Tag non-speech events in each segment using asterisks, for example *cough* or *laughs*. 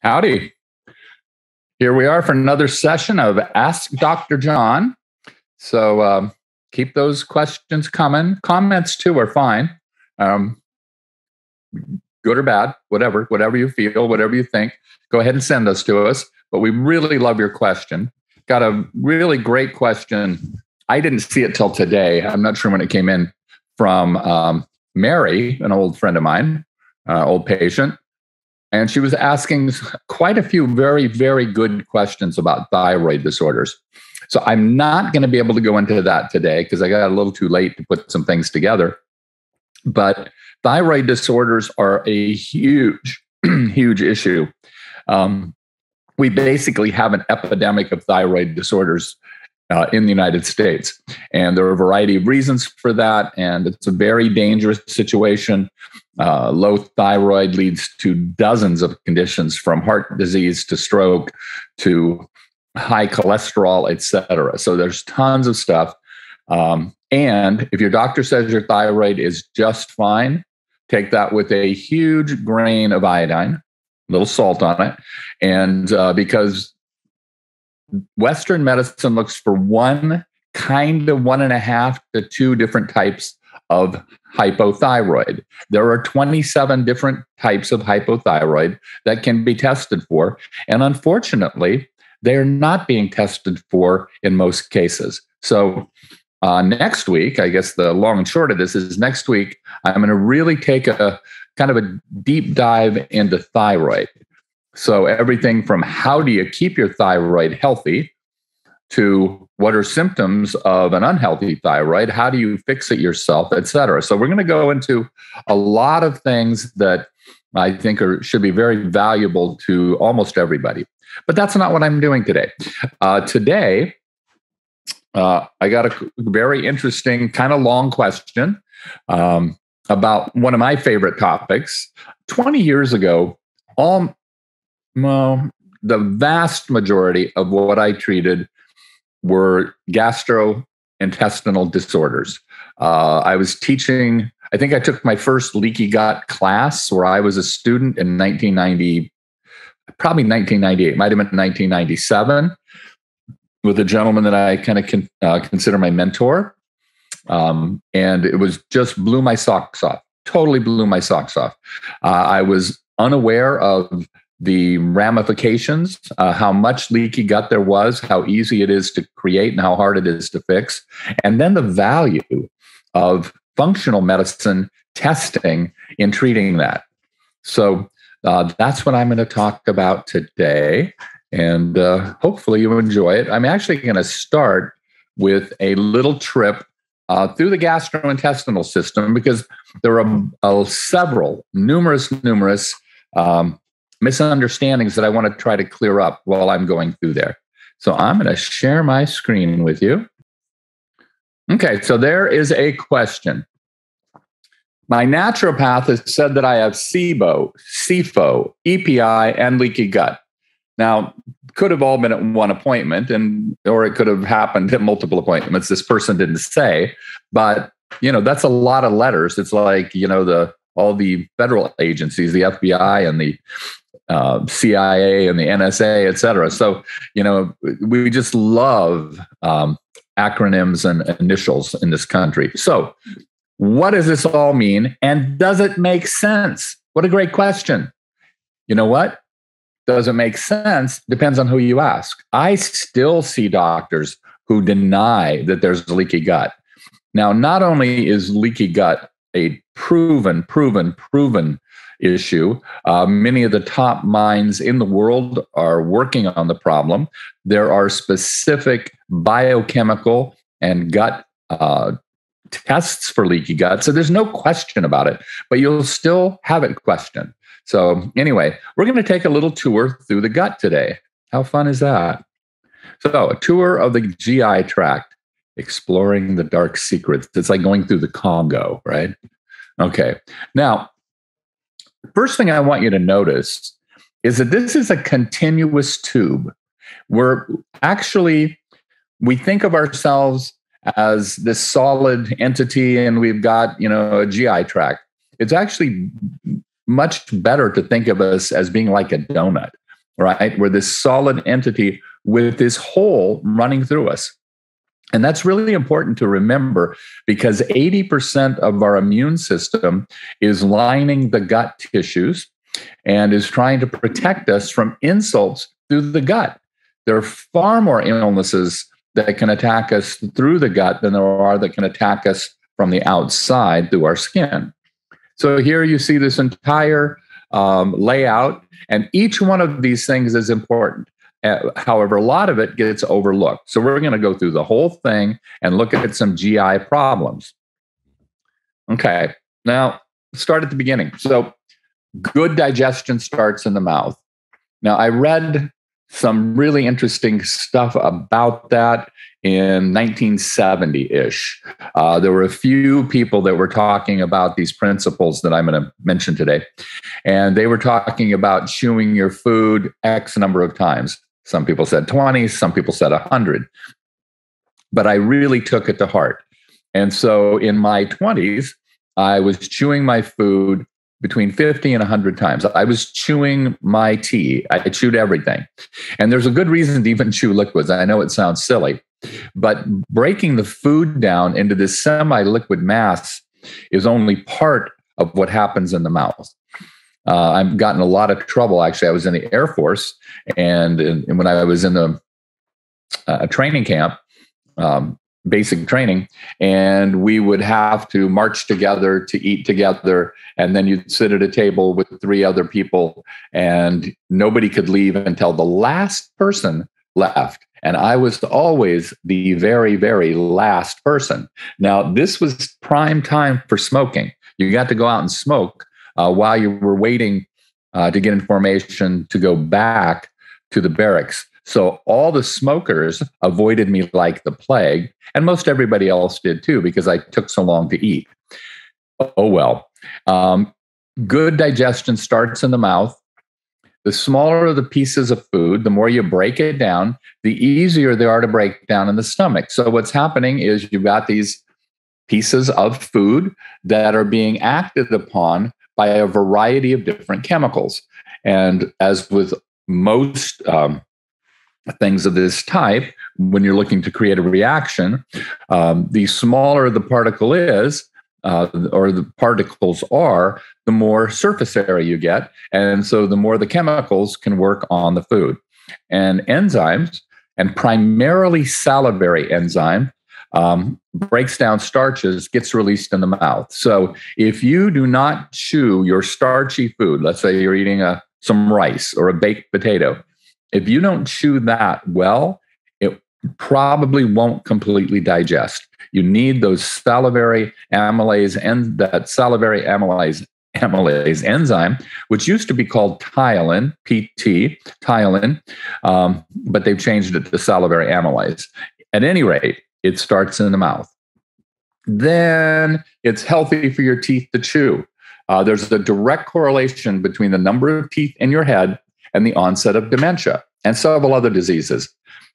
Howdy. Here we are for another session of Ask Dr. John. So um, keep those questions coming. Comments too are fine. Um, good or bad, whatever, whatever you feel, whatever you think, go ahead and send those to us. But we really love your question. Got a really great question. I didn't see it till today. I'm not sure when it came in from um, Mary, an old friend of mine, uh, old patient. And she was asking quite a few very, very good questions about thyroid disorders. So I'm not going to be able to go into that today because I got a little too late to put some things together. But thyroid disorders are a huge, *clears throat* huge issue. Um, we basically have an epidemic of thyroid disorders uh, in the United States. And there are a variety of reasons for that. And it's a very dangerous situation. Uh, low thyroid leads to dozens of conditions from heart disease to stroke to high cholesterol, et cetera. So there's tons of stuff. Um, and if your doctor says your thyroid is just fine, take that with a huge grain of iodine, a little salt on it. And uh, because Western medicine looks for one kind of one and a half to two different types of hypothyroid. There are 27 different types of hypothyroid that can be tested for. And unfortunately, they're not being tested for in most cases. So, uh, next week, I guess the long and short of this is next week, I'm going to really take a kind of a deep dive into thyroid. So, everything from how do you keep your thyroid healthy to what are symptoms of an unhealthy thyroid, how do you fix it yourself, et cetera. So, we're going to go into a lot of things that I think are, should be very valuable to almost everybody. But that's not what I'm doing today. Uh, today, uh, I got a very interesting, kind of long question um, about one of my favorite topics. 20 years ago, all well, the vast majority of what I treated were gastrointestinal disorders. Uh, I was teaching, I think I took my first leaky gut class where I was a student in 1990, probably 1998, might have been 1997, with a gentleman that I kind of con, uh, consider my mentor. Um, and it was just blew my socks off, totally blew my socks off. Uh, I was unaware of the ramifications, uh, how much leaky gut there was, how easy it is to create, and how hard it is to fix, and then the value of functional medicine testing in treating that. So uh, that's what I'm going to talk about today. And uh, hopefully you enjoy it. I'm actually going to start with a little trip uh, through the gastrointestinal system because there are uh, several, numerous, numerous um, misunderstandings that I want to try to clear up while I'm going through there. So I'm going to share my screen with you. Okay, so there is a question. My naturopath has said that I have SIBO, SIFO, EPI, and leaky gut. Now, could have all been at one appointment, and or it could have happened at multiple appointments. This person didn't say, but you know that's a lot of letters. It's like you know the all the federal agencies, the FBI and the uh, CIA and the NSA, et cetera. So, you know, we just love um, acronyms and initials in this country. So, what does this all mean? And does it make sense? What a great question. You know what? Does it make sense? Depends on who you ask. I still see doctors who deny that there's leaky gut. Now, not only is leaky gut a proven, proven, proven issue. Uh, many of the top minds in the world are working on the problem. There are specific biochemical and gut uh, tests for leaky gut. So there's no question about it, but you'll still have it questioned. So, anyway, we're going to take a little tour through the gut today. How fun is that? So, a tour of the GI tract, exploring the dark secrets. It's like going through the Congo, right? Okay. Now, first thing I want you to notice is that this is a continuous tube. We're actually, we think of ourselves as this solid entity and we've got, you know, a GI tract. It's actually much better to think of us as being like a donut. right? We're this solid entity with this hole running through us. And that's really important to remember because 80% of our immune system is lining the gut tissues and is trying to protect us from insults through the gut. There are far more illnesses that can attack us through the gut than there are that can attack us from the outside through our skin. So here you see this entire um, layout, and each one of these things is important. Uh, however, a lot of it gets overlooked. So we're going to go through the whole thing and look at some GI problems. Okay, now start at the beginning. So good digestion starts in the mouth. Now, I read some really interesting stuff about that in 1970 ish. Uh, there were a few people that were talking about these principles that I'm going to mention today. And they were talking about chewing your food X number of times. Some people said 20, some people said 100. But I really took it to heart. And so in my 20s, I was chewing my food between 50 and 100 times. I was chewing my tea. I chewed everything. And there's a good reason to even *laughs* chew liquids. I know it sounds silly, but breaking the food down into this semi liquid mass is only part of what happens in the mouth. Uh, I've gotten a lot of trouble. Actually, I was in the Air Force, and, and when I was in the uh, training camp, um, basic training and we would have to march together to eat together and then you'd sit at a table with three other people and nobody could leave until the last person left. And i was always the very very last person. Now this was prime time for smoking. You got to go out and smoke uh, while you were waiting uh, to get information to go back to the barracks so all the smokers avoided me like the plague, and most everybody else did too, because I took so long to eat. Oh well. Um, good digestion starts in the mouth. The smaller the pieces of food, the more you break it down, the easier they are to break down in the stomach. So what's happening is you've got these pieces of food that are being acted upon by a variety of different chemicals. And as with most um, things of this type, when you're looking to create a reaction, um, the smaller the particle is, uh, or the particles are, the more surface area you get. And so the more the chemicals can work on the food. And enzymes, and primarily salivary enzyme, um, breaks down starches, gets released in the mouth. So if you do not chew your starchy food, let's say you're eating a, some rice or a baked potato, if you don't chew that well, it probably won't completely digest. You need those salivary amylase and that salivary amylase amylase enzyme, which used to be called ptyalin, PT, ptyalin, um, but they've changed it to salivary amylase. At any rate, it starts in the mouth. Then it's healthy for your teeth to chew. Uh, there's a direct correlation between the number of teeth in your head and the onset of dementia and several other diseases.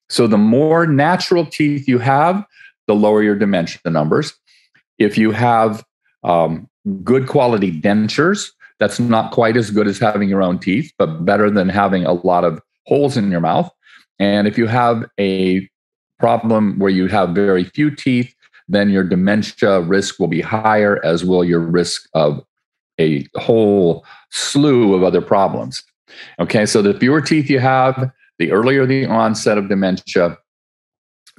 So the more natural teeth you have, the lower your dementia numbers. If you have um, good quality dentures, that's not quite as good as having your own teeth, but better than having a lot of holes in your mouth. And if you have a problem where you have very few teeth, then your dementia risk will be higher, as will your risk of a whole slew of other problems. Okay, so the fewer teeth you have, the earlier the onset of dementia.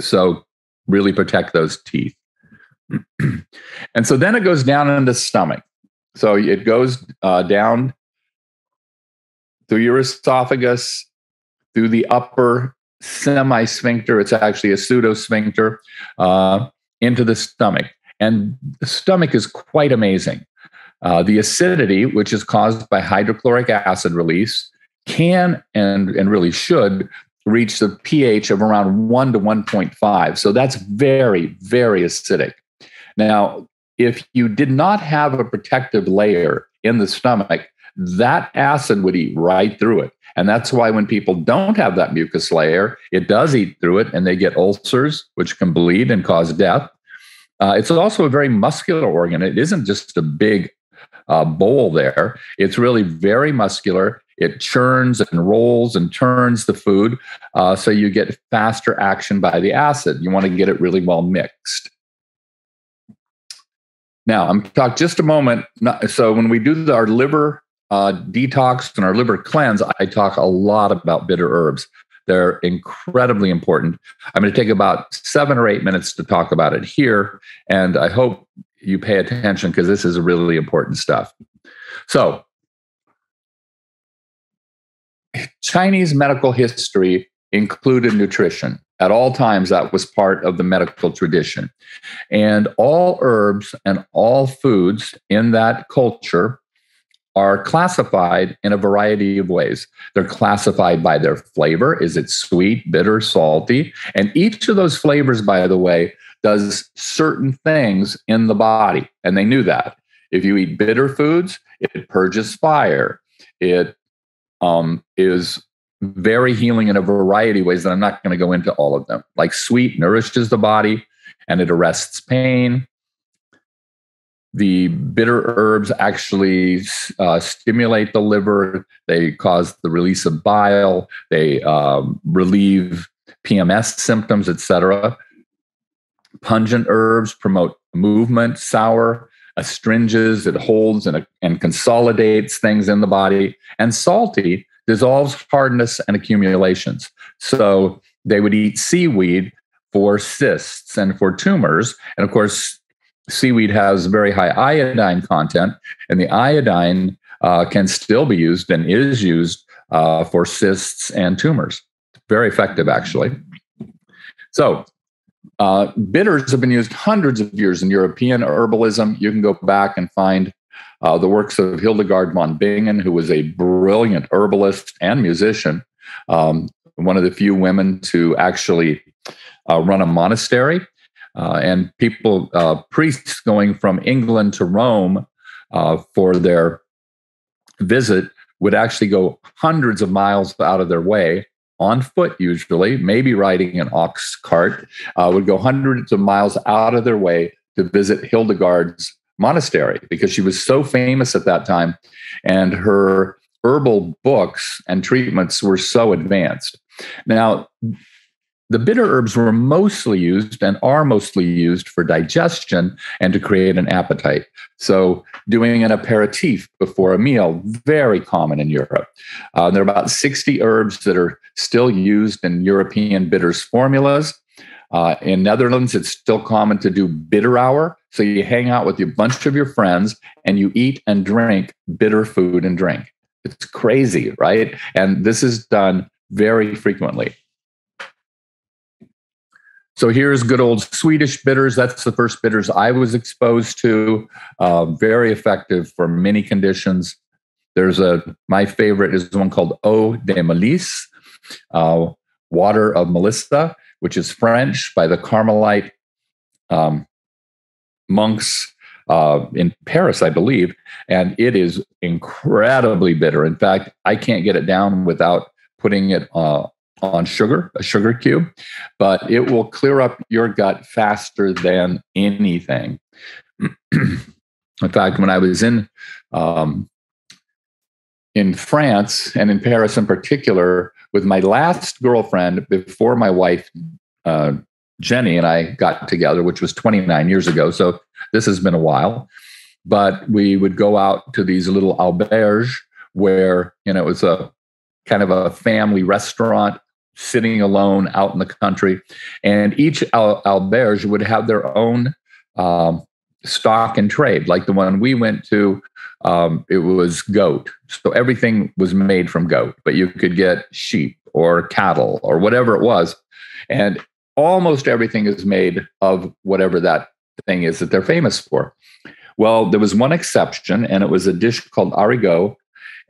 So, really protect those teeth. *clears throat* and so then it goes down into the stomach. So it goes uh, down through your esophagus, through the upper semi sphincter. It's actually a pseudo sphincter uh, into the stomach. And the stomach is quite amazing. Uh, the acidity, which is caused by hydrochloric acid release, can and, and really should reach the pH of around 1 to 1.5. So that's very, very acidic. Now, if you did not have a protective layer in the stomach, that acid would eat right through it. And that's why when people don't have that mucus layer, it does eat through it and they get ulcers, which can bleed and cause death. Uh, it's also a very muscular organ. It isn't just a big uh, bowl there. It's really very muscular. it churns and rolls and turns the food uh, so you get faster action by the acid. You want to get it really well mixed. Now, I'm talk just a moment. So when we do our liver uh, detox and our liver cleanse, I talk a lot about bitter herbs. They're incredibly important. I'm going to take about seven or eight minutes to talk about it here, and I hope you pay attention because this is really important stuff. So, Chinese medical history included nutrition. At all times, that was part of the medical tradition. And all herbs and all foods in that culture are classified in a variety of ways. They're classified by their flavor. Is it sweet, bitter, salty? And each of those flavors, by the way, does certain things in the body. And they knew that. If you eat bitter foods, it purges fire. It um, is very healing in a variety of ways that I'm not going to go into all of them. Like sweet nourishes the body and it arrests pain. The bitter herbs actually uh, stimulate the liver. They cause the release of bile. They um, relieve PMS symptoms, etc. Pungent herbs promote movement. Sour astringes. It holds and, and consolidates things in the body. And salty dissolves hardness and accumulations. So they would eat seaweed for cysts and for tumors. And of course, seaweed has very high iodine content, and the iodine uh, can still be used and is used uh, for cysts and tumors. Very effective, actually. So, uh, bitters have been used hundreds of years in European herbalism. You can go back and find uh, the works of Hildegard von Bingen, who was a brilliant herbalist and musician, um, one of the few women to actually uh, run a monastery. Uh, and people, uh, priests going from England to Rome uh, for their visit would actually go hundreds of miles out of their way on foot, usually, maybe riding an ox cart, uh, would go hundreds of miles out of their way to visit Hildegard's monastery because she was so famous at that time and her herbal books and treatments were so advanced. Now, the bitter herbs were mostly used and are mostly used for digestion and to create an appetite. So, doing an aperitif before a meal, very common in Europe. Uh, there are about 60 herbs that are still used in European bitters formulas. Uh, in Netherlands, it's still common to do bitter hour. So you hang out with a bunch of your friends and you eat and drink bitter food and drink. It's crazy, right? And this is done very frequently. So here's good old Swedish bitters. That's the first bitters I was exposed to. Uh, very effective for many conditions. There's a my favorite is one called Eau de Mélisse, uh, water of Melissa, which is French by the Carmelite um, monks uh, in Paris, I believe, and it is incredibly bitter. In fact, I can't get it down without putting it uh, on sugar, a sugar cube, but it will clear up your gut faster than anything. *clears throat* in fact, when I was in um, in France and in Paris in particular, with my last girlfriend before my wife uh, Jenny and I got together, which was 29 years ago. So this has been a while. But we would go out to these little auberges where, you know, it was a kind of a family restaurant sitting alone out in the country. And each al- auberge would have their own um, stock and trade. Like the one we went to, um, it was goat. So everything was made from goat, but you could get sheep or cattle or whatever it was. And almost everything is made of whatever that thing is that they're famous for. Well, there was one exception, and it was a dish called haricot,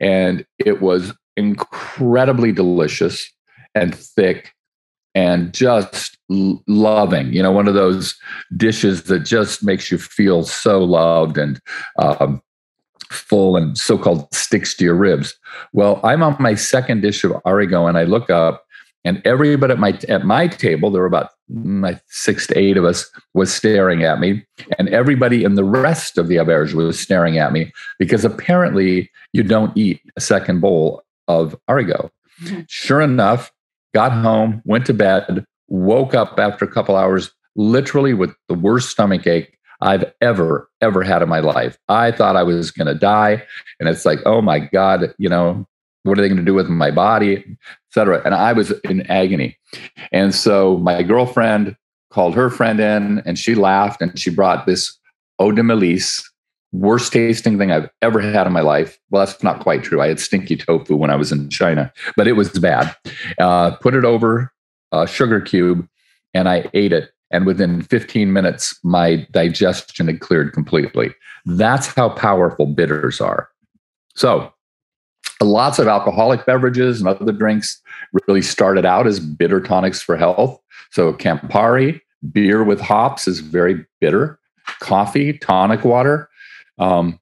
and it was incredibly delicious and thick and just l- loving. You know, one of those dishes that just makes you feel so loved and um, full and so called sticks to your ribs. Well, I'm on my second dish of haricot, and I look up and everybody at my at my table there were about mm, six to eight of us was staring at me and everybody in the rest of the auberge was staring at me because apparently you don't eat a second bowl of haricot. Mm-hmm. Sure enough, got home, went to bed, woke up after a couple hours, literally with the worst stomach ache I've ever, ever had in my life. I thought I was going to die. And it's like, oh my God, you know, what are they going to do with my body, et cetera? And I was in agony. And so my girlfriend called her friend in and she laughed and she brought this eau de Mélisse, worst tasting thing I've ever had in my life. Well, that's not quite true. I had stinky tofu when I was in China, but it was bad. Uh, put it over a sugar cube and I ate it. And within 15 minutes, my digestion had cleared completely. That's how powerful bitters are. So, lots of alcoholic beverages and other drinks really started out as bitter tonics for health. So, Campari, beer with hops is very bitter, coffee, tonic water. Um,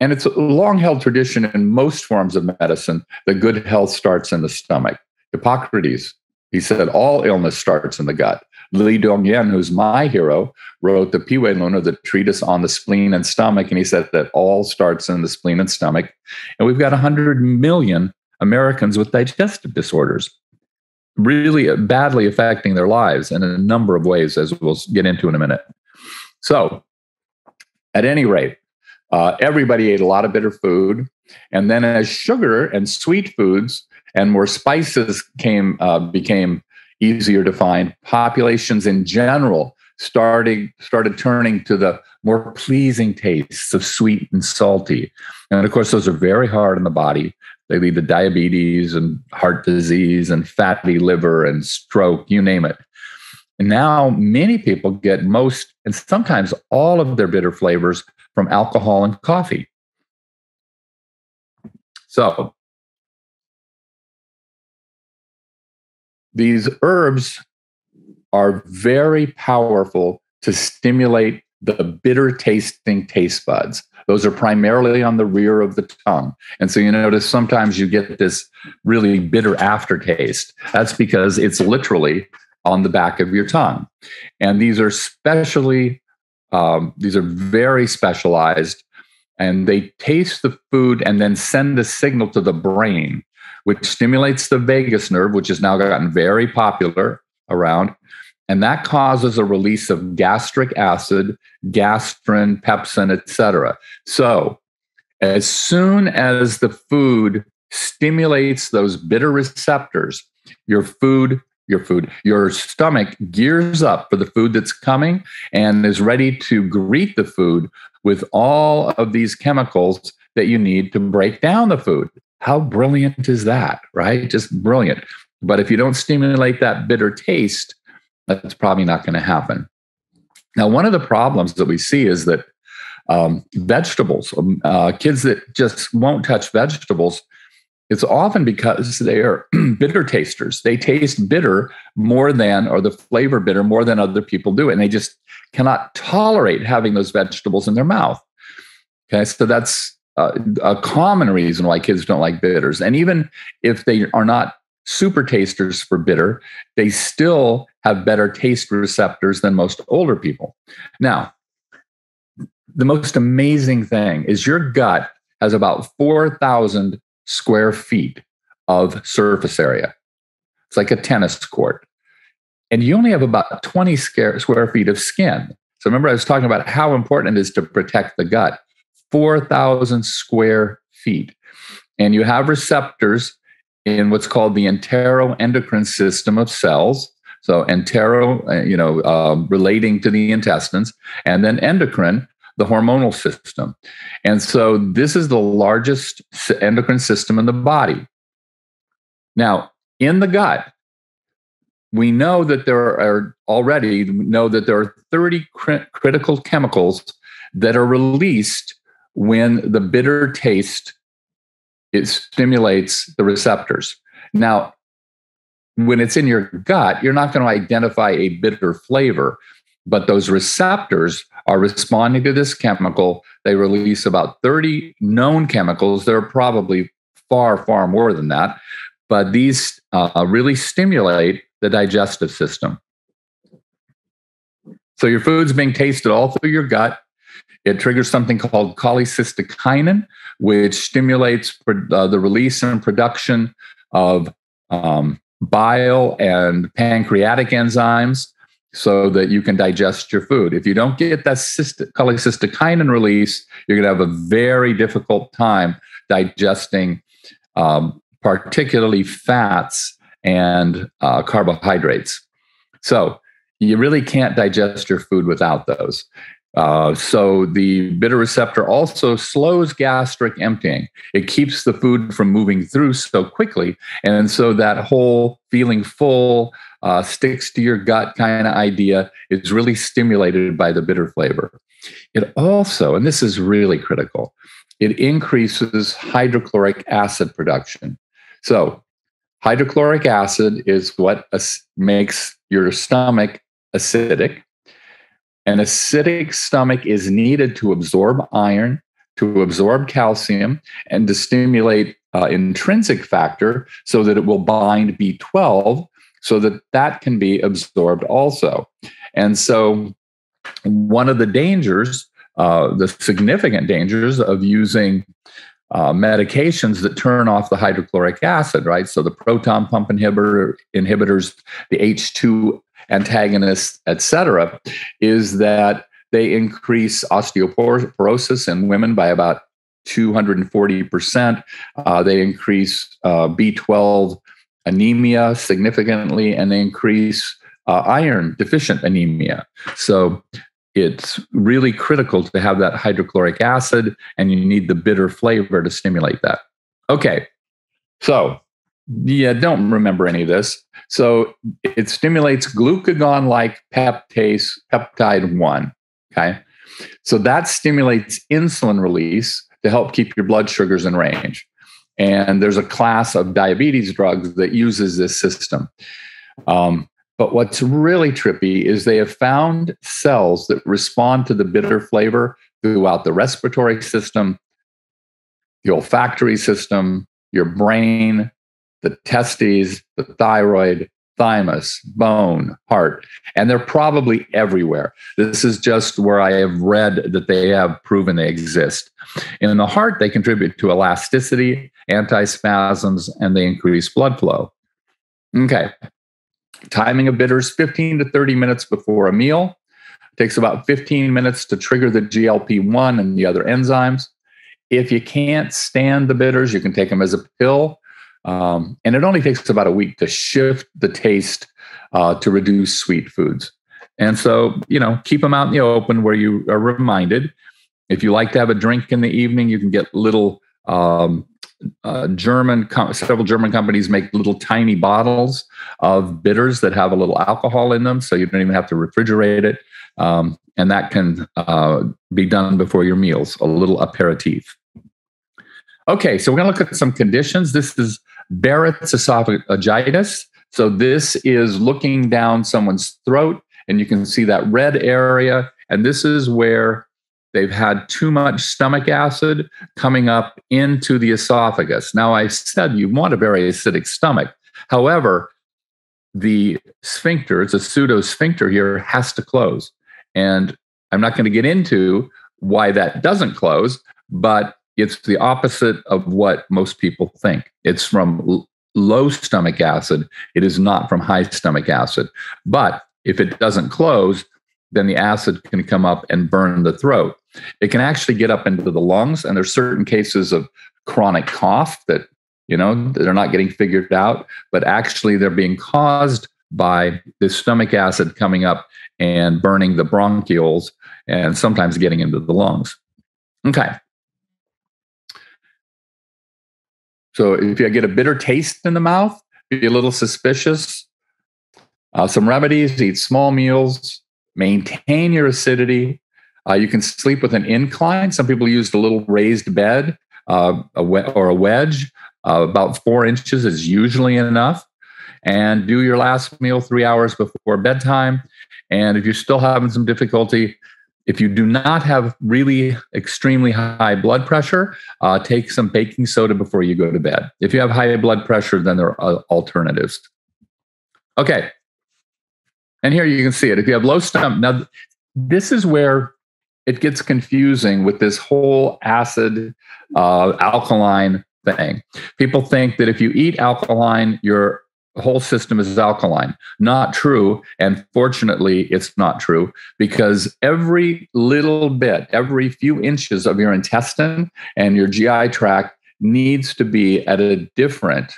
and it's a long held tradition in most forms of medicine that good health starts in the stomach. Hippocrates, he said, all illness starts in the gut. Li Dongyuan, who's my hero, wrote the Pi Wei Lun, the treatise on the spleen and stomach, and he said that all starts in the spleen and stomach. And we've got 100 million Americans with digestive disorders, really badly affecting their lives in a number of ways, as we'll get into in a minute. So, at any rate, uh, everybody ate a lot of bitter food. And then, as sugar and sweet foods and more spices came uh, became easier to find. Populations in general started started turning to the more pleasing tastes of sweet and salty. And of course, those are very hard on the body. They lead to diabetes and heart disease and fatty liver and stroke, you name it. And now many people get most and sometimes all of their bitter flavors from alcohol and coffee. So These herbs are very powerful to stimulate the bitter tasting taste buds. Those are primarily on the rear of the tongue. And so you notice sometimes you get this really bitter aftertaste. That's because it's literally on the back of your tongue. And these are specially, um, these are very specialized and they taste the food and then send a signal to the brain which stimulates the vagus nerve, which has now gotten very popular around. And that causes a release of gastric acid, gastrin, pepsin, etc. So, as soon as the food stimulates those bitter receptors, your food, your food, your stomach gears up for the food that's coming and is ready to greet the food with all of these chemicals that you need to break down the food. How brilliant is that, right? Just brilliant. But if you don't stimulate that bitter taste, that's probably not going to happen. Now, one of the problems that we see is that um, vegetables, um, uh, kids that just won't touch vegetables, it's often because they are *clears throat* bitter tasters. They taste bitter more than, or the flavor bitter more than other people do. And they just cannot tolerate having those vegetables in their mouth. Okay, so that's a common reason why kids don't like bitters. And even if they are not super tasters for bitter, they still have better taste receptors than most older people. Now, the most amazing thing is your gut has about 4,000 square feet of surface area. It's like a tennis court. And you only have about 20 square feet of skin. So remember, I was talking about how important it is to protect the gut. 4,000 square feet. And you have receptors in what's called the enteroendocrine system of cells. So entero, uh, you know, uh, relating to the intestines, and then endocrine, the hormonal system. And so this is the largest endocrine system in the body. Now, in the gut, we know that there are already know that there are 30 cr- critical chemicals that are released when the bitter taste it stimulates the receptors. Now, when it's in your gut, you're not going to identify a bitter flavor, but those receptors are responding to this chemical. They release about 30 known chemicals. There are probably far, far more than that, but these uh, really stimulate the digestive system. So your food's being tasted all through your gut It triggers something called cholecystokinin, which stimulates uh, the release and production of um, bile and pancreatic enzymes so that you can digest your food. If you don't get that cyst- cholecystokinin release, you're going to have a very difficult time digesting, um, particularly fats and uh, carbohydrates. So you really can't digest your food without those. Uh, so the bitter receptor also slows gastric emptying. It keeps the food from moving through so quickly, and so that whole feeling full, uh, sticks to your gut kind of idea is really stimulated by the bitter flavor. It also, and this is really critical, it increases hydrochloric acid production. So hydrochloric acid is what makes your stomach acidic an acidic stomach is needed to absorb iron, to absorb calcium, and to stimulate uh, intrinsic factor so that it will bind B12 so that that can be absorbed also. And so, one of the dangers, uh, the significant dangers of using uh, medications that turn off the hydrochloric acid, right? So the proton pump inhibitor inhibitors, the H2 antagonists, et cetera, is that they increase osteoporosis in women by about 240%. Uh, they increase uh, B12 anemia significantly, and they increase uh, iron deficient anemia. So it's really critical to have that hydrochloric acid, and you need the bitter flavor to stimulate that. Okay, so yeah, don't remember any of this. So it stimulates glucagon like peptase, peptide 1. Okay. So that stimulates insulin release to help keep your blood sugars in range. And there's a class of diabetes drugs that uses this system. Um, but what's really trippy is they have found cells that respond to the bitter flavor throughout the respiratory system, the olfactory system, your brain, the testes, the thyroid, thymus, bone, heart, and they're probably everywhere. This is just where I have read that they have proven they exist. In the heart, they contribute to elasticity, antispasms, and they increase blood flow. Okay. Timing of bitters 15 to 30 minutes before a meal. It takes about 15 minutes to trigger the GLP 1 and the other enzymes. If you can't stand the bitters, you can take them as a pill um, and it only takes about a week to shift the taste uh, to reduce sweet foods. And so, you know, keep them out in the open where you are reminded. If you like to have a drink in the evening, you can get little um, uh, German, com- several German companies make little tiny bottles of bitters that have a little alcohol in them, so you don't even have to refrigerate it. Um, and that can uh, be done before your meals, a little aperitif. Okay, so we're going to look at some conditions. This is Barrett's esophagitis. So this is looking down someone's throat, and you can see that red area. And this is where they've had too much stomach acid coming up into the esophagus. Now, I said you want a very acidic stomach. However, the sphincter, it's a pseudo sphincter here, has to close. And I'm not going to get into why that doesn't close, but it's the opposite of what most people think. It's from l- low stomach acid, it is not from high stomach acid. But if it doesn't close, then the acid can come up and burn the throat. It can actually get up into the lungs, and there's certain cases of chronic cough that you know they're not getting figured out, but actually they're being caused by the stomach acid coming up and burning the bronchioles and sometimes getting into the lungs. Okay. So if you get a bitter taste in the mouth, be a little suspicious. Uh, some remedies: eat small meals, maintain your acidity. Uh, you can sleep with an incline. Some people use a little raised bed uh, a we- or a wedge. Uh, about four inches is usually enough. And do your last meal three hours before bedtime. And if you're still having some difficulty, if you do not have really extremely high blood pressure, uh, take some baking soda before you go to bed. If you have high blood pressure, then there are alternatives. Okay. And here you can see it. If you have low stomach, now this is where it gets confusing with this whole acid uh, alkaline thing. People think that if you eat alkaline, your whole system is alkaline. Not true. And fortunately, it's not true because every little bit, every few inches of your intestine and your GI tract needs to be at a different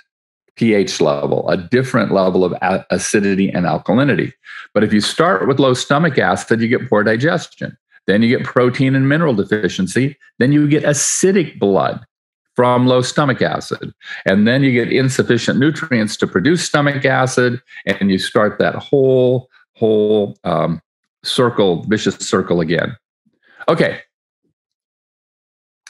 pH level, a different level of acidity and alkalinity. But if you start with low stomach acid, you get poor digestion. Then you get protein and mineral deficiency. Then you get acidic blood from low stomach acid. And then you get insufficient nutrients to produce stomach acid, and you start that whole, whole um, circle, vicious circle again. Okay.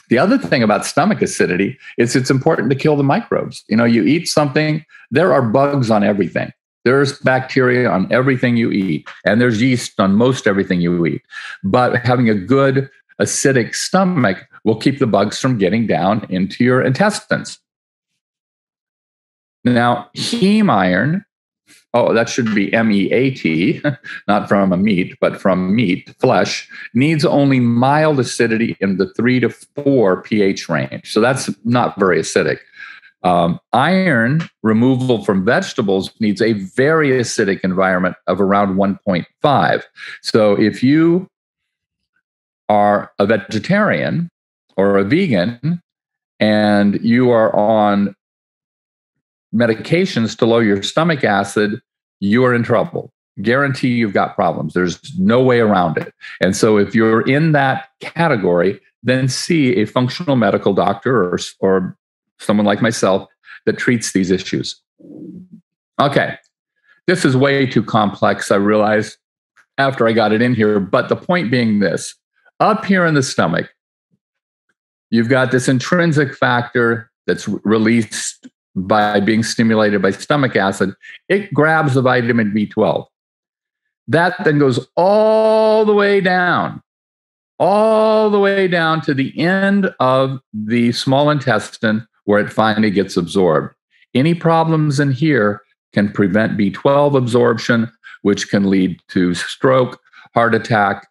The other thing about stomach acidity is it's important to kill the microbes. You know, you eat something, there are bugs on everything. There's bacteria on everything you eat, and there's yeast on most everything you eat. But having a good acidic stomach will keep the bugs from getting down into your intestines. Now, heme iron, oh, that should be M E A T, *laughs* not from a meat, but from meat, flesh, needs only mild acidity in the three to four pH range. So that's not very acidic. Um, iron removal from vegetables needs a very acidic environment of around 1.5. So if you are a vegetarian or a vegan and you are on medications to lower your stomach acid, you are in trouble. Guarantee you've got problems. There's no way around it. And so if you're in that category, then see a functional medical doctor or, or someone like myself that treats these issues. Okay, this is way too complex, I realized after I got it in here. But the point being this up here in the stomach, you've got this intrinsic factor that's released by being stimulated by stomach acid. It grabs the vitamin B12. That then goes all the way down, all the way down to the end of the small intestine where it finally gets absorbed. Any problems in here can prevent B12 absorption, which can lead to stroke, heart attack,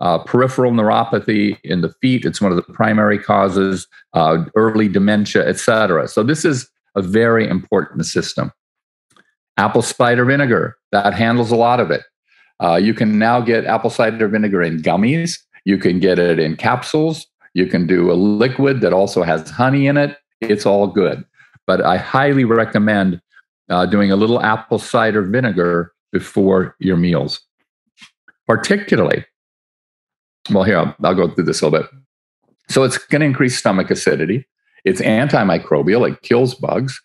uh, peripheral neuropathy in the feet. It's one of the primary causes, uh, early dementia, etc. So this is a very important system. Apple cider vinegar that handles a lot of it. Uh, you can now get apple cider vinegar in gummies. You can get it in capsules. You can do a liquid that also has honey in it it's all good. But I highly recommend uh, doing a little apple cider vinegar before your meals, particularly. Well, here, I'll, I'll go through this a little bit. So it's going to increase stomach acidity. It's antimicrobial, it kills bugs.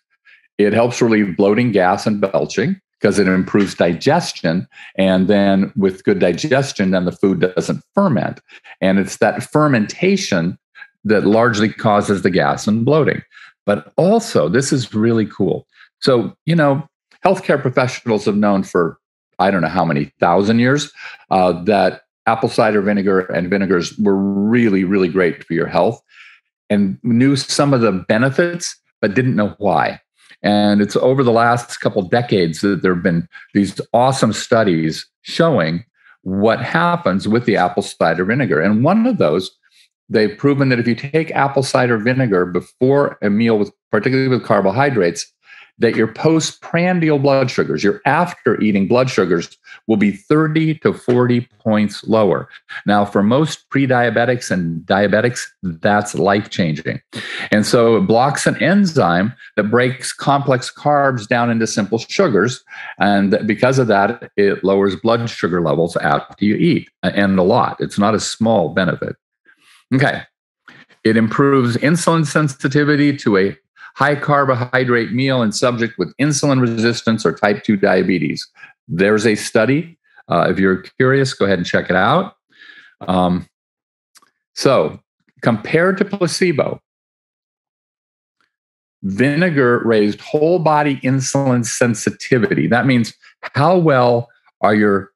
It helps relieve bloating, gas, and belching because it improves digestion. And then with good digestion, then the food doesn't ferment. And it's that fermentation that largely causes the gas and bloating. But also, this is really cool. So, you know, healthcare professionals have known for I don't know how many thousand years uh, that apple cider vinegar and vinegars were really, really great for your health and knew some of the benefits, but didn't know why. And it's over the last couple decades that there have been these awesome studies showing what happens with the apple cider vinegar. And one of those they've proven that if you take apple cider vinegar before a meal with particularly with carbohydrates that your postprandial blood sugars your after eating blood sugars will be 30 to 40 points lower. Now for most pre-diabetics and diabetics that's life changing and so it blocks an enzyme that breaks complex carbs down into simple sugars and because of that it lowers blood sugar levels after you eat and a lot. It's not a small benefit. Okay. It improves insulin sensitivity to a high carbohydrate meal in subject with insulin resistance or type 2 diabetes. There's a study. Uh, if you're curious, go ahead and check it out. Um, so, compared to placebo, vinegar raised whole body insulin sensitivity. That means how well are your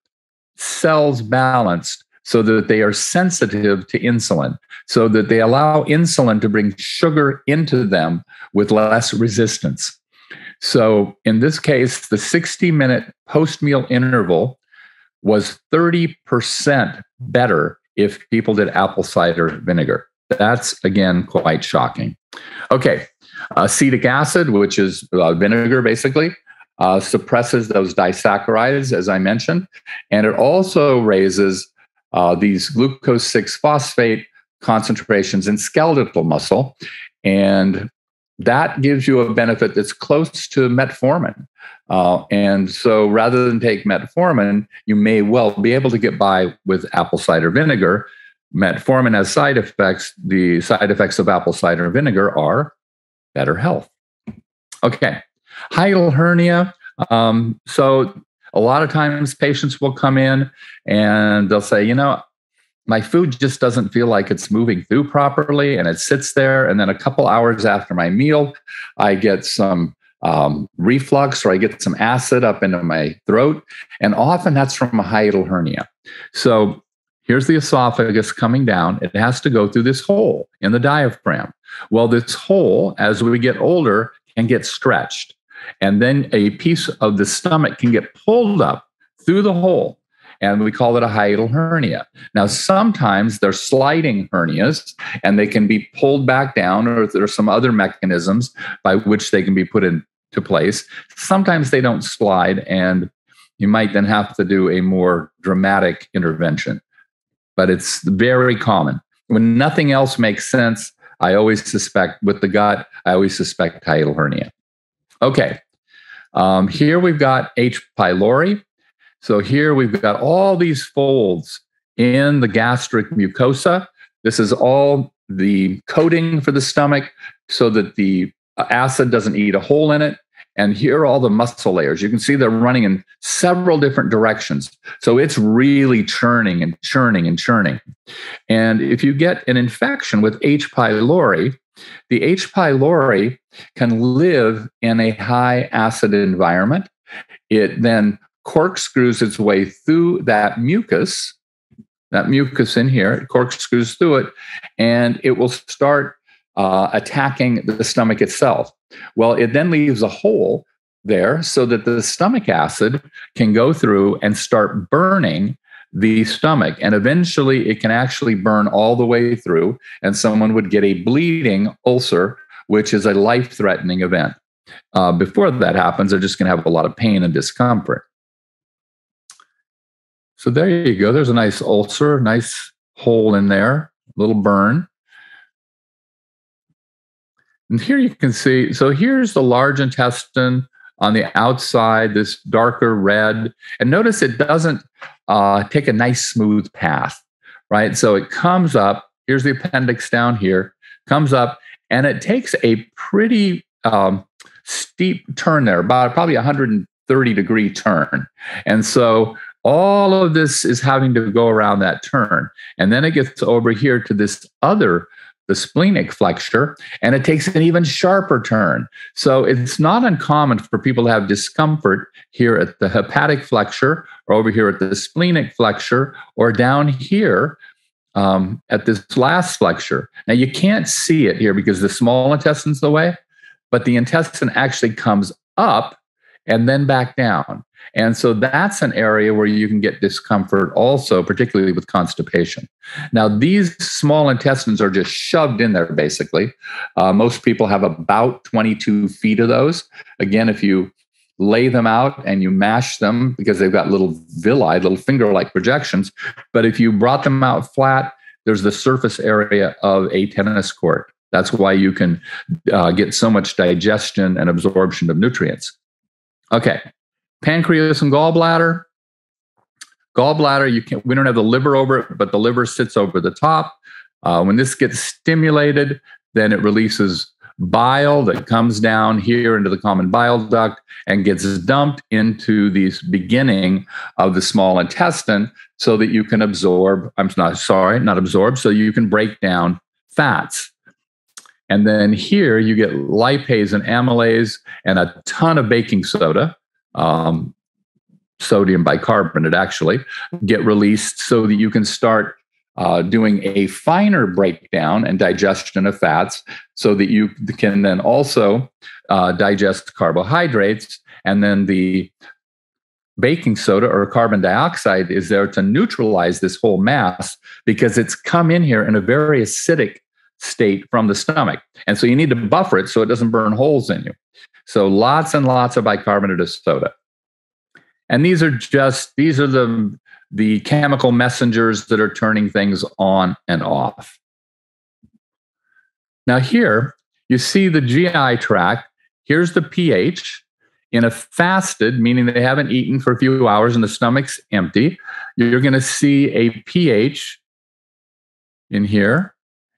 cells balanced so that they are sensitive to insulin, so that they allow insulin to bring sugar into them with less resistance. So, in this case, the 60 minute post meal interval was 30% better if people did apple cider vinegar. That's again quite shocking. Okay, acetic acid, which is uh, vinegar basically, uh, suppresses those disaccharides, as I mentioned, and it also raises uh, these glucose 6 phosphate concentrations in skeletal muscle. And that gives you a benefit that's close to metformin. Uh, and so rather than take metformin, you may well be able to get by with apple cider vinegar. Metformin has side effects. The side effects of apple cider vinegar are better health. Okay, hiatal hernia. Um, so a lot of times patients will come in and they'll say, you know, my food just doesn't feel like it's moving through properly and it sits there. And then a couple hours after my meal, I get some um, reflux or I get some acid up into my throat. And often that's from a hiatal hernia. So here's the esophagus coming down. It has to go through this hole in the diaphragm. Well, this hole, as we get older, can get stretched. And then a piece of the stomach can get pulled up through the hole and we call it a hiatal hernia. Now, sometimes they're sliding hernias and they can be pulled back down, or there are some other mechanisms by which they can be put into place. Sometimes they don't slide, and you might then have to do a more dramatic intervention. But it's very common. When nothing else makes sense, I always suspect with the gut, I always suspect hiatal hernia. Okay, um, here we've got H. pylori. So here we've got all these folds in the gastric mucosa. This is all the coating for the stomach so that the acid doesn't eat a hole in it. And here are all the muscle layers. You can see they're running in several different directions. So it's really churning and churning and churning. And if you get an infection with H. pylori, the H. pylori can live in a high acid environment. It then corkscrews its way through that mucus, that mucus in here, it corkscrews through it, and it will start uh, attacking the stomach itself. Well, it then leaves a hole there so that the stomach acid can go through and start burning the stomach. And eventually it can actually burn all the way through, and someone would get a bleeding ulcer, which is a life threatening event. Uh, before that happens, they're just going to have a lot of pain and discomfort. So there you go. There's a nice ulcer, nice hole in there, little burn. And here you can see, so here's the large intestine on the outside, this darker red. And notice it doesn't uh, take a nice smooth path, right? So it comes up, here's the appendix down here, comes up, and it takes a pretty um, steep turn there, about probably 130 degree turn. And so all of this is having to go around that turn. And then it gets over here to this other, the splenic flexure, and it takes an even sharper turn. So it's not uncommon for people to have discomfort here at the hepatic flexure, or over here at the splenic flexure, or down here um, at this last flexure. Now you can't see it here because the small intestine's the way, but the intestine actually comes up and then back down. And so that's an area where you can get discomfort also, particularly with constipation. Now, these small intestines are just shoved in there, basically. Uh, most people have about 22 feet of those. Again, if you lay them out and you mash them because they've got little villi, little finger like projections. But if you brought them out flat, there's the surface area of a tennis court. That's why you can uh, get so much digestion and absorption of nutrients. Okay, pancreas and gallbladder. Gallbladder, you can't. we don't have the liver over it, but the liver sits over the top. Uh, when this gets stimulated, then it releases bile that comes down here into the common bile duct and gets dumped into the beginning of the small intestine so that you can absorb, I'm not sorry, not absorb, so you can break down fats. And then here you get lipase and amylase and a ton of baking soda um, sodium bicarbonate actually get released so that you can start uh, doing a finer breakdown and digestion of fats so that you can then also uh, digest carbohydrates. And then the baking soda or carbon dioxide is there to neutralize this whole mass because it's come in here in a very acidic state from the stomach. And so you need to buffer it so it doesn't burn holes in you. So lots and lots of bicarbonate of soda. And these are just these are the the chemical messengers that are turning things on and off. Now here you see the GI tract. Here's the pH in a fasted, meaning they haven't eaten for a few hours and the stomach's empty. You're going to see a pH in here.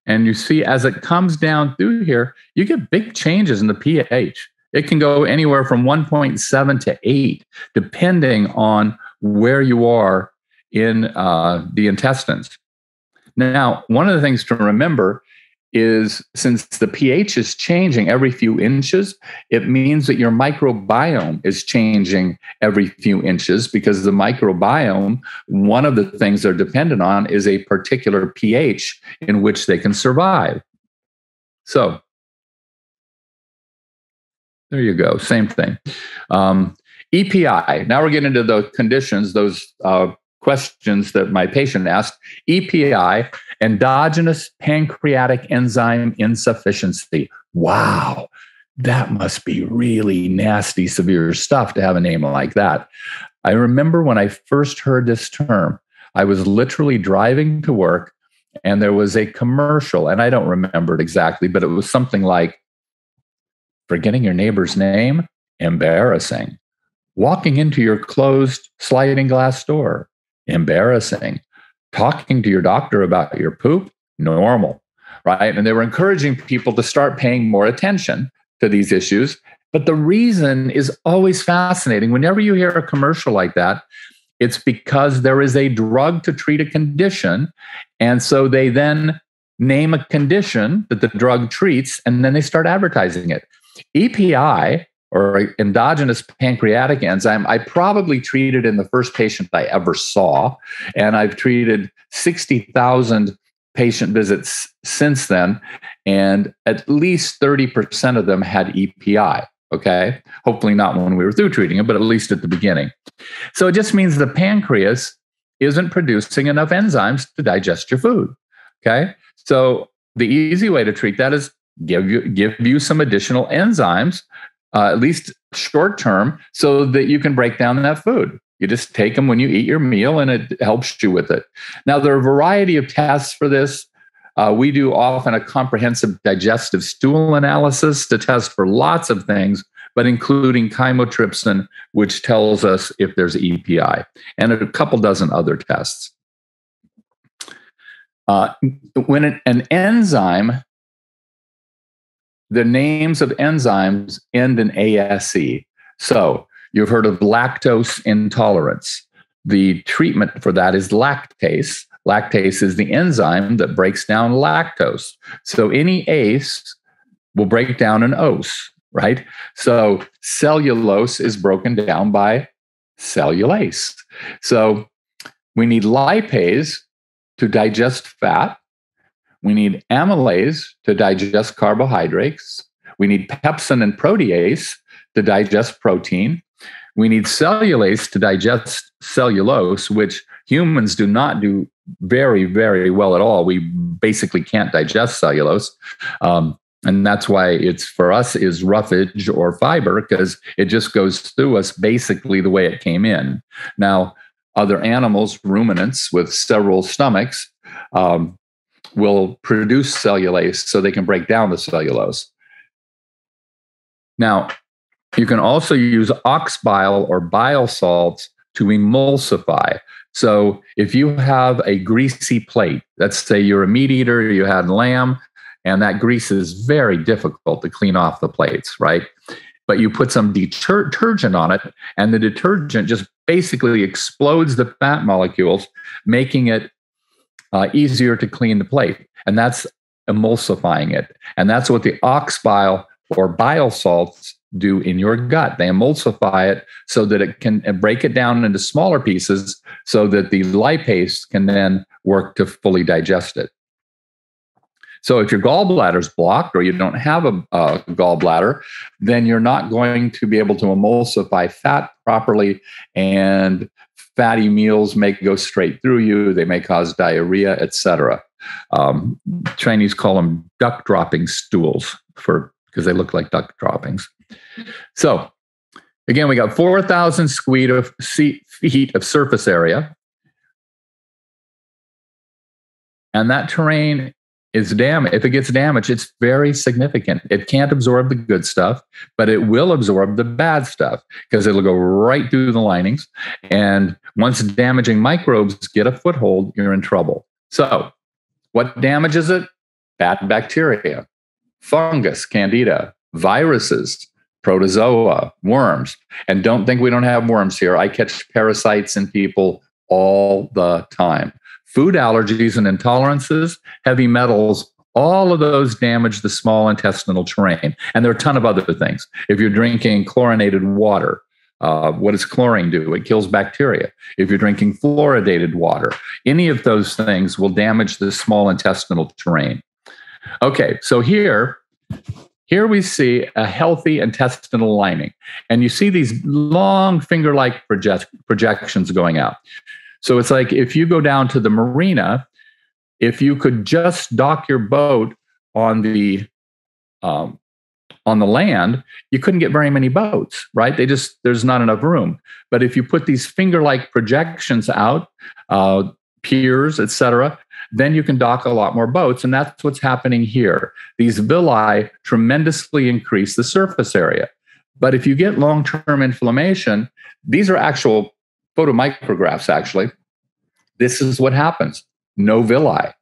And you see as it comes down through here, you get big changes in the pH. It can go anywhere from 1.7 to 8, depending on where you are in uh, the intestines. Now, one of the things to remember is since the pH is changing every few inches, it means that your microbiome is changing every few inches because the microbiome, one of the things they're dependent on is a particular pH in which they can survive. So, there you go. Same thing. Um, EPI. Now we're getting into the conditions, those uh, questions that my patient asked. EPI, endogenous pancreatic enzyme insufficiency. Wow, that must be really nasty, severe stuff to have a name like that. I remember when I first heard this term, I was literally driving to work and there was a commercial, and I don't remember it exactly, but it was something like forgetting your neighbor's name, embarrassing. Walking into your closed sliding glass door, embarrassing. Talking to your doctor about your poop, normal, right? And they were encouraging people to start paying more attention to these issues. But the reason is always fascinating. Whenever you hear a commercial like that, it's because there is a drug to treat a condition. And so they then name a condition that the drug treats, and then they start advertising it. EPI or endogenous pancreatic enzyme, I probably treated in the first patient I ever saw. And I've treated 60,000 patient visits since then. And at least 30% of them had EPI. Okay. Hopefully not when we were through treating it, but at least at the beginning. So it just means the pancreas isn't producing enough enzymes to digest your food. Okay. So the easy way to treat that is give you give you some additional enzymes uh, at least short term, so that you can break down that food. You just take them when you eat your meal and it helps you with it. Now, there are a variety of tests for this. Uh, we do often a comprehensive digestive stool analysis to test for lots of things, but including chymotrypsin, which tells us if there's EPI, and a couple dozen other tests. Uh, when an, an enzyme the names of enzymes end in ASE. So you've heard of lactose intolerance. The treatment for that is lactase. Lactase is the enzyme that breaks down lactose. So any ASE will break down an OSE, right? So cellulose is broken down by cellulase. So we need lipase to digest fat. We need amylase to digest carbohydrates. We need pepsin and protease to digest protein. We need cellulase to digest cellulose, which humans do not do very, very well at all. We basically can't digest cellulose. Um, and that's why it's for us is roughage or fiber because it just goes through us basically the way it came in. Now, other animals, ruminants with several stomachs, um, will produce cellulase so they can break down the cellulose. Now, you can also use ox bile or bile salts to emulsify. So if you have a greasy plate, let's say you're a meat eater, you had lamb, and that grease is very difficult to clean off the plates, right? But you put some detergent on it, and the detergent just basically explodes the fat molecules, making it uh, easier to clean the plate. And that's emulsifying it. And that's what the ox bile or bile salts do in your gut. They emulsify it so that it can break it down into smaller pieces so that the lipase can then work to fully digest it. So if your gallbladder is blocked or you don't have a, a, gallbladder, then you're not going to be able to emulsify fat properly, and fatty meals may go straight through you. They may cause diarrhea, etc. Um, Chinese call them duck dropping stools for because they look like duck droppings. So again, we got 4,000 feet of, feet of surface area. And that terrain is damaged. If it gets damaged, it's very significant. It can't absorb the good stuff, but it will absorb the bad stuff because it'll go right through the linings. And once damaging microbes get a foothold, you're in trouble. So, what damages it? Bad bacteria, fungus, candida, viruses, protozoa, worms. And don't think we don't have worms here. I catch parasites in people all the time food allergies and intolerances, heavy metals, all of those damage the small intestinal terrain. And there are a ton of other things. If you're drinking chlorinated water, uh, what does chlorine do? It kills bacteria. If you're drinking fluoridated water, any of those things will damage the small intestinal terrain. Okay, so here, here we see a healthy intestinal lining, and you see these long finger-like project- projections going out. So it's like if you go down to the marina, if you could just dock your boat on the um, on the land, you couldn't get very many boats, right? They just there's not enough room. But if you put these finger-like projections out, uh, piers, etc., then you can dock a lot more boats, and that's what's happening here. These villi tremendously increase the surface area. But if you get long-term inflammation, these are actual photomicrographs, actually. This is what happens no villi.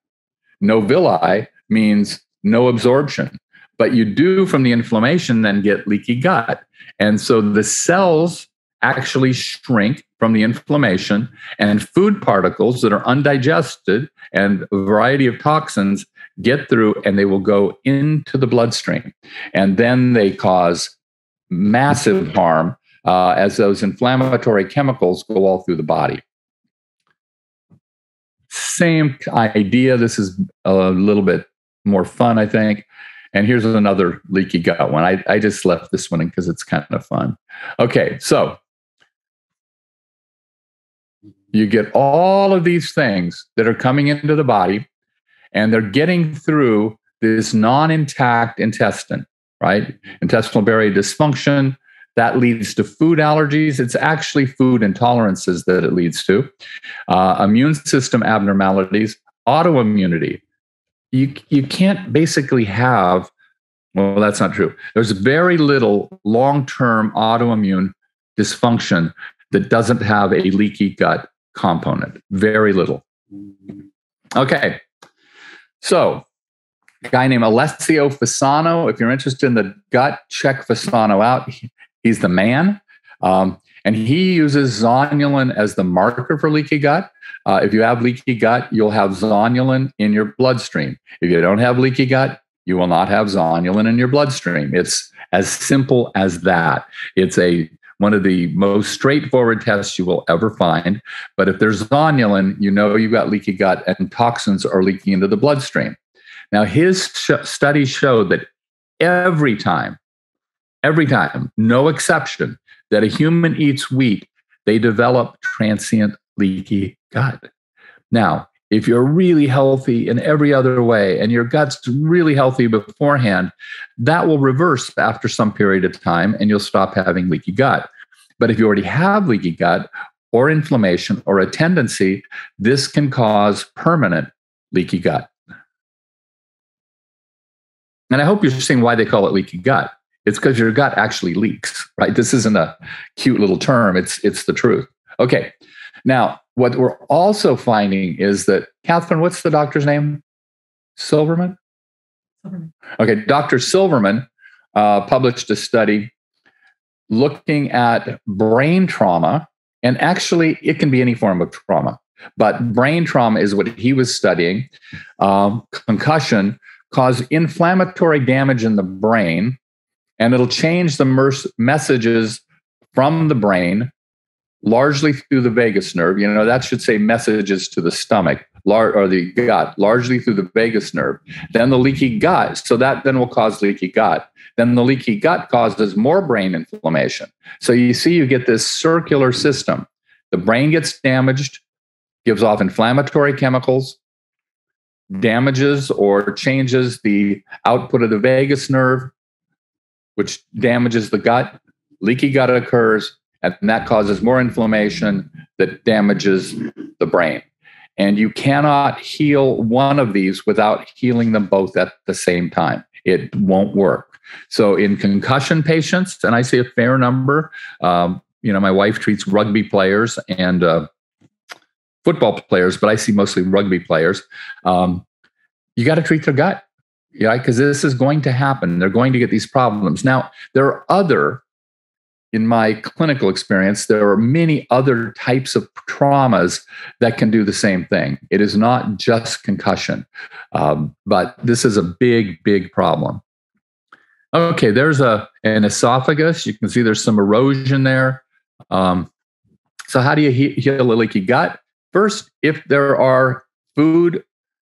No villi means no absorption, but you do from the inflammation then get leaky gut. And so the cells actually shrink from the inflammation, and food particles that are undigested and a variety of toxins get through and they will go into the bloodstream. And then they cause massive harm uh, as those inflammatory chemicals go all through the body. Same idea. This is a little bit more fun, I think. And here's another leaky gut one. I, I just left this one in because it's kind of fun. Okay, so you get all of these things that are coming into the body and they're getting through this non intact intestine, right? Intestinal barrier dysfunction, that leads to food allergies. It's actually food intolerances that it leads to, uh, immune system abnormalities, autoimmunity. You, you can't basically have, well, that's not true. There's very little long term autoimmune dysfunction that doesn't have a leaky gut component. Very little. Okay. So, a guy named Alessio Fasano. If you're interested in the gut, check Fasano out. He's the man. Um, and he uses zonulin as the marker for leaky gut. Uh, if you have leaky gut, you'll have zonulin in your bloodstream. If you don't have leaky gut, you will not have zonulin in your bloodstream. It's as simple as that. It's a one of the most straightforward tests you will ever find. But if there's zonulin, you know you've got leaky gut and toxins are leaking into the bloodstream. Now, his sh- study showed that every time every time, no exception, that a human eats wheat, they develop transient leaky gut. Now, if you're really healthy in every other way and your gut's really healthy beforehand, that will reverse after some period of time and you'll stop having leaky gut. But if you already have leaky gut or inflammation or a tendency, this can cause permanent leaky gut. And I hope you're seeing why they call it leaky gut it's because your gut actually leaks, right? This isn't a cute little term. It's it's the truth. Okay. Now, what we're also finding is that Catherine, what's the doctor's name? Silverman. Silverman. Okay, Dr. Silverman uh, published a study looking at brain trauma, and actually, it can be any form of trauma, but brain trauma is what he was studying. Um, concussion caused inflammatory damage in the brain and it'll change the mer- messages from the brain largely through the vagus nerve. You know, that should say messages to the stomach, lar- or the gut, largely through the vagus nerve. Then the leaky gut. So that then will cause leaky gut. Then the leaky gut causes more brain inflammation. So you see, you get this circular system. The brain gets damaged, gives off inflammatory chemicals, damages or changes the output of the vagus nerve, which damages the gut. Leaky gut occurs, and that causes more inflammation that damages the brain. And you cannot heal one of these without healing them both at the same time. It won't work. So, in concussion patients, and I see a fair number, um, you know, my wife treats rugby players and uh, football players, but I see mostly rugby players. Um, you got to treat their gut, yeah, because this is going to happen. They're going to get these problems. Now, there are other in my clinical experience, there are many other types of traumas that can do the same thing. It is not just concussion, um, but this is a big, big problem. Okay, there's a an esophagus. You can see there's some erosion there. Um, so, how do you heal a leaky gut? First, if there are food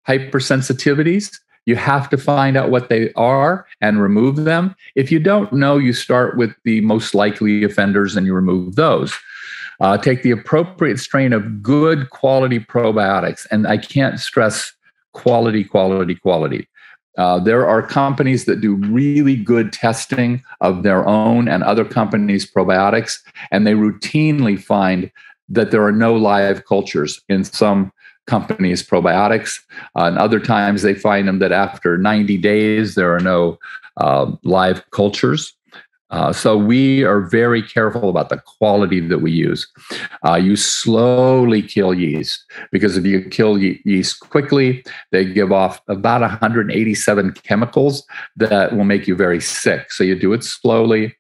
hypersensitivities, you have to find out what they are and remove them. If you don't know, you start with the most likely offenders and you remove those. Uh, take the appropriate strain of good quality probiotics. And I can't stress quality, quality, quality. Uh, there are companies that do really good testing of their own and other companies' probiotics, and they routinely find that there are no live cultures in some companies probiotics. Uh, and other times they find them that after 90 days, there are no uh, live cultures. Uh, so we are very careful about the quality that we use. Uh, you slowly kill yeast because if you kill ye- yeast quickly, they give off about 187 chemicals that will make you very sick. So you do it slowly.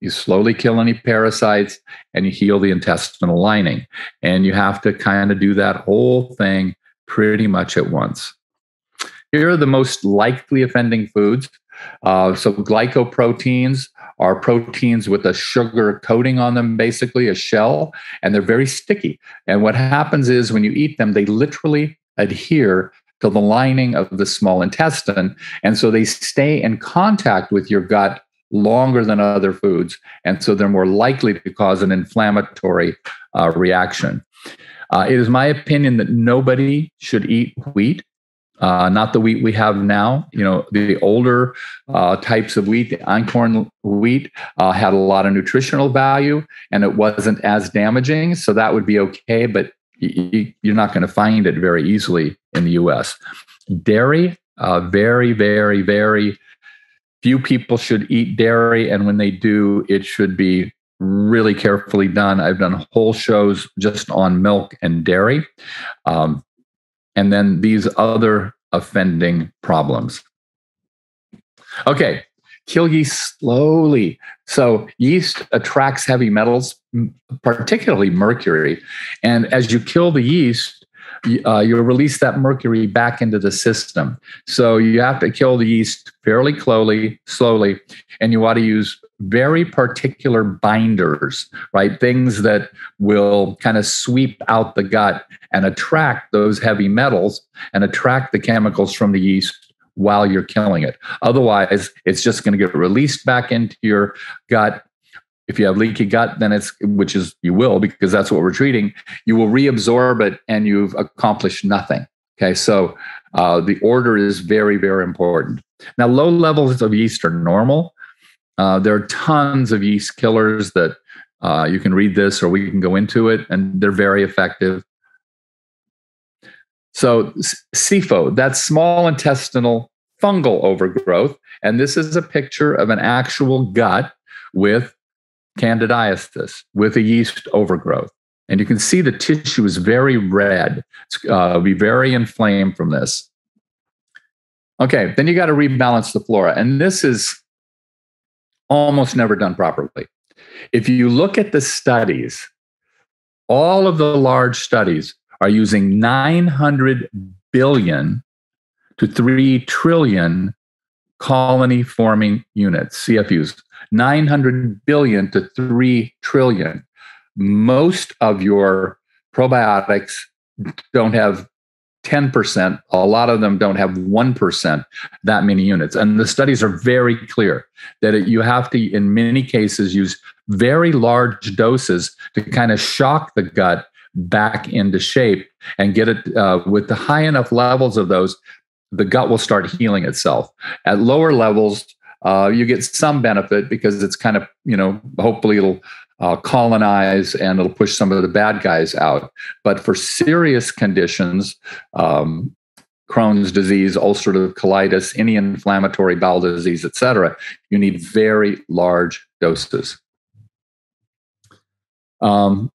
You slowly kill any parasites and you heal the intestinal lining. And you have to kind of do that whole thing pretty much at once. Here are the most likely offending foods. Uh, so, glycoproteins are proteins with a sugar coating on them, basically a shell, and they're very sticky. And what happens is when you eat them, they literally adhere to the lining of the small intestine. And so they stay in contact with your gut longer than other foods. And so they're more likely to cause an inflammatory uh, reaction. Uh, it is my opinion that nobody should eat wheat. Uh, not the wheat we have now. You know, the older uh, types of wheat, the einkorn wheat, uh, had a lot of nutritional value and it wasn't as damaging. So that would be okay, but y- you're not going to find it very easily in the US. Dairy, uh, very, very, very few people should eat dairy. And when they do, it should be really carefully done. I've done whole shows just on milk and dairy. Um, and then these other offending problems. Okay, kill yeast slowly. So, yeast attracts heavy metals, particularly mercury. And as you kill the yeast, uh, you'll release that mercury back into the system. So you have to kill the yeast fairly slowly, slowly, and you want to use very particular binders, right? Things that will kind of sweep out the gut and attract those heavy metals and attract the chemicals from the yeast while you're killing it. Otherwise, it's just going to get released back into your gut if you have leaky gut, then it's, which is, you will, because that's what we're treating, you will reabsorb it and you've accomplished nothing. Okay. So uh, the order is very, very important. Now, low levels of yeast are normal. Uh, there are tons of yeast killers that uh, you can read this or we can go into it, and they're very effective. So, SIFO, that's small intestinal fungal overgrowth. And this is a picture of an actual gut with candidiasis with a yeast overgrowth. And you can see the tissue is very red. It's uh, be very inflamed from this. Okay, then you got to rebalance the flora. And this is almost never done properly. If you look at the studies, all of the large studies are using 900 billion to 3 trillion colony forming units, CFUs. 900 billion to 3 trillion. Most of your probiotics don't have 10%. A lot of them don't have 1% that many units. And the studies are very clear that it, you have to, in many cases, use very large doses to kind of shock the gut back into shape and get it uh, with the high enough levels of those, the gut will start healing itself. At lower levels, uh, you get some benefit because it's kind of, you know, hopefully it'll uh, colonize and it'll push some of the bad guys out. But for serious conditions, um, Crohn's disease, ulcerative colitis, any inflammatory bowel disease, etc., you need very large doses. Um,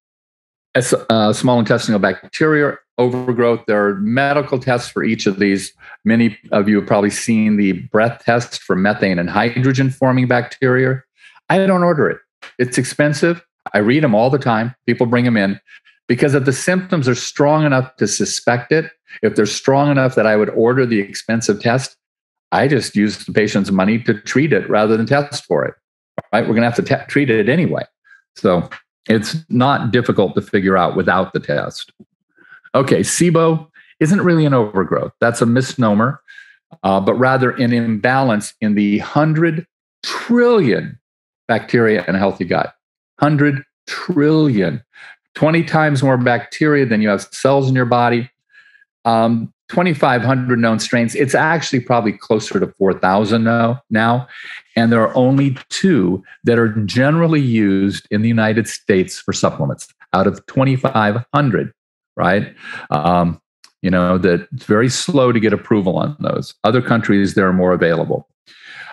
uh, small intestinal bacteria overgrowth. There are medical tests for each of these. Many of you have probably seen the breath test for methane and hydrogen forming bacteria. I don't order it. It's expensive. I read them all the time. People bring them in because if the symptoms are strong enough to suspect it, if they're strong enough that I would order the expensive test, I just use the patient's money to treat it rather than test for it. Right? We're going to have to t- treat it anyway. So it's not difficult to figure out without the test. Okay, SIBO isn't really an overgrowth. That's a misnomer, uh, but rather an imbalance in the 100 trillion bacteria in a healthy gut. 100 trillion. 20 times more bacteria than you have cells in your body. Um, 2,500 known strains. It's actually probably closer to 4,000 now, now. And there are only two that are generally used in the United States for supplements out of 2,500, right? Um, you know, that it's very slow to get approval on those. Other countries, there are more available.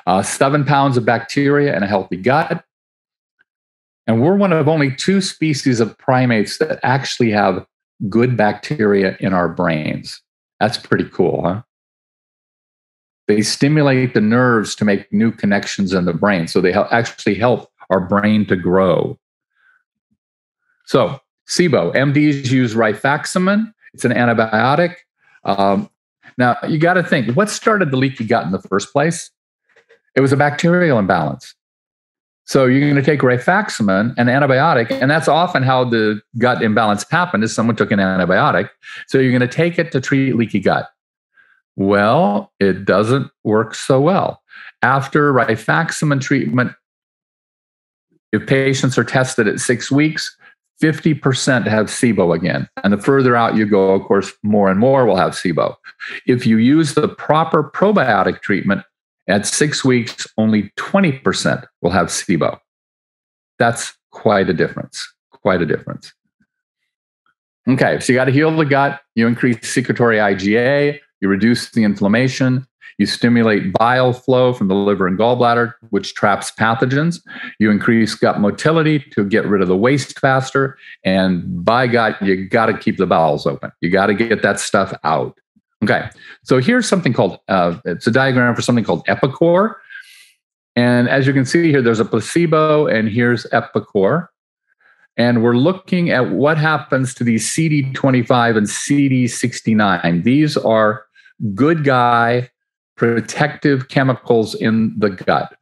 Uh, seven pounds of bacteria in a healthy gut. And we're one of only two species of primates that actually have good bacteria in our brains. That's pretty cool, huh? They stimulate the nerves to make new connections in the brain. So they actually help our brain to grow. So, SIBO, MDs use rifaximin. It's an antibiotic. Um, now, you got to think what started the leaky gut in the first place? It was a bacterial imbalance. So you're going to take rifaximin, an antibiotic, and that's often how the gut imbalance happened is someone took an antibiotic. So you're going to take it to treat leaky gut. Well, it doesn't work so well. After rifaximin treatment, if patients are tested at six weeks, 50% have SIBO again. And the further out you go, of course, more and more will have SIBO. If you use the proper probiotic treatment, at six weeks, only 20% will have SIBO. That's quite a difference. Quite a difference. Okay, so you got to heal the gut. You increase secretory IgA. You reduce the inflammation. You stimulate bile flow from the liver and gallbladder, which traps pathogens. You increase gut motility to get rid of the waste faster. And by God, you got to keep the bowels open. You got to get that stuff out. Okay, so here's something called, uh, it's a diagram for something called Epicor. And as you can see here, there's a placebo and here's Epicor. And we're looking at what happens to these CD25 and CD69. These are good guy protective chemicals in the gut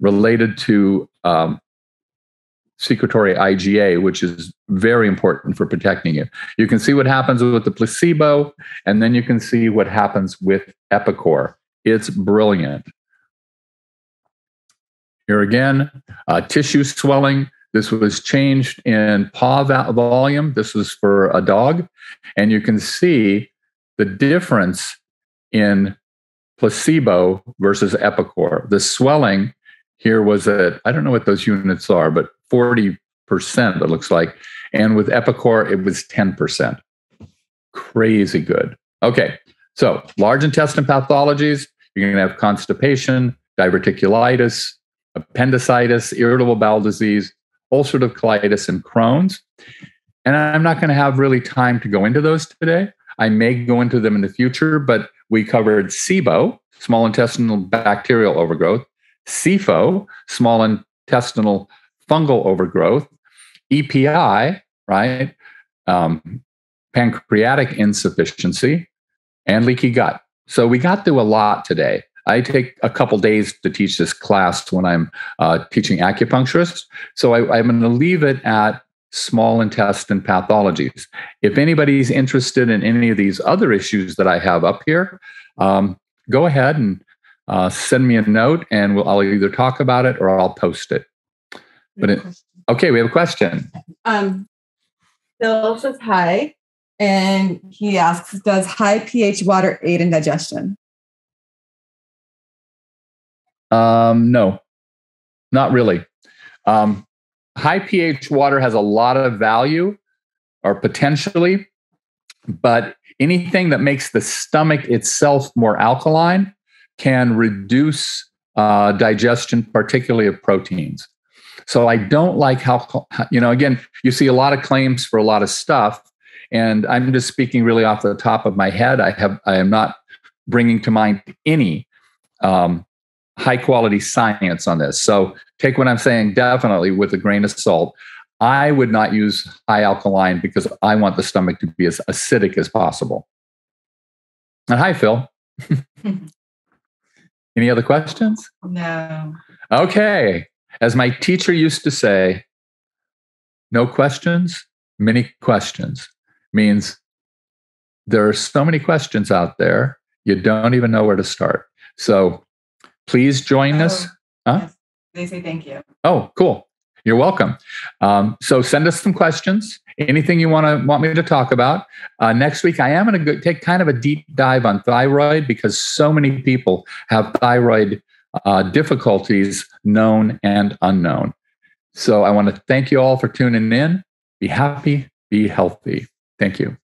related to um, secretory IgA, which is very important for protecting you. You can see what happens with the placebo, and then you can see what happens with Epicor. It's brilliant. Here again, uh, tissue swelling. This was changed in paw volume. This was for a dog. And you can see the difference in placebo versus Epicor. The swelling here was at, I don't know what those units are, but 40%, it looks like. And with Epicor, it was 10%. Crazy good. Okay, so large intestine pathologies, you're going to have constipation, diverticulitis, appendicitis, irritable bowel disease, ulcerative colitis, and Crohn's. And I'm not going to have really time to go into those today. I may go into them in the future, but we covered SIBO, small intestinal bacterial overgrowth, SIFO, small intestinal fungal overgrowth, EPI, right? Um, pancreatic insufficiency, and leaky gut. So we got through a lot today. I take a couple days to teach this class when I'm uh, teaching acupuncturists. So I, I'm going to leave it at small intestine pathologies. If anybody's interested in any of these other issues that I have up here, um, go ahead and uh, send me a note and we'll, I'll either talk about it or I'll post it. But it, okay, we have a question. Um, Phil says hi, and he asks, "Does high pH water aid in digestion?" Um, no, not really. Um, high pH water has a lot of value or potentially, but anything that makes the stomach itself more alkaline can reduce uh, digestion, particularly of proteins. So I don't like how, you know, again, you see a lot of claims for a lot of stuff. And I'm just speaking really off the top of my head. I have, I am not bringing to mind any um, high quality science on this. So take what I'm saying definitely with a grain of salt. I would not use high alkaline because I want the stomach to be as acidic as possible. And hi, Phil. *laughs* Any other questions? No. Okay. As my teacher used to say, no questions, many questions means there are so many questions out there, you don't even know where to start. So please join oh, us. Huh? Yes. They say thank you. Oh, cool. You're welcome. Um, so send us some questions. Anything you want to want me to talk about. Uh, next week, I am going to take kind of a deep dive on thyroid because so many people have thyroid uh, difficulties, known and unknown. So I want to thank you all for tuning in. Be happy, be healthy. Thank you.